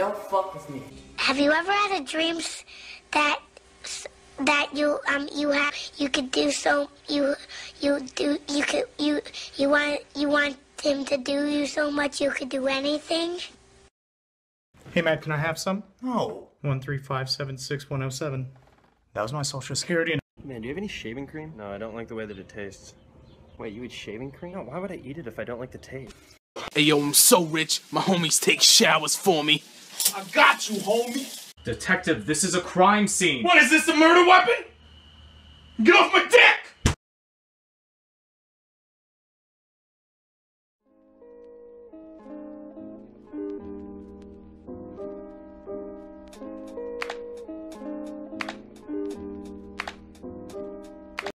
Don't fuck with me. Have you ever had a dream that that you um you have you could do so you you do you could you you want you want him to do you so much you could do anything? Hey Matt, can I have some? No. One three five seven six one zero seven. That was my social security. Man, do you have any shaving cream? No, I don't like the way that it tastes. Wait, you eat shaving cream? No, why would I eat it if I don't like the taste? Hey yo, I'm so rich, my homies take showers for me. I got you, homie. Detective, this is a crime scene. What is this, a murder weapon? Get off my!